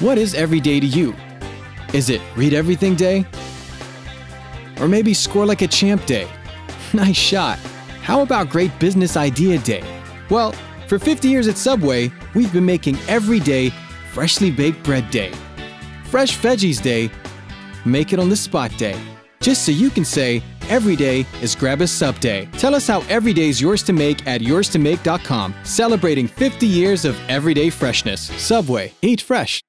What is every day to you? Is it read everything day? Or maybe score like a champ day? Nice shot. How about great business idea day? Well, for 50 years at Subway, we've been making every day freshly baked bread day, fresh veggies day, make it on the spot day. Just so you can say, every day is grab a sub day. Tell us how every day is yours to make at yours2make.com, celebrating 50 years of everyday freshness. Subway, eat fresh.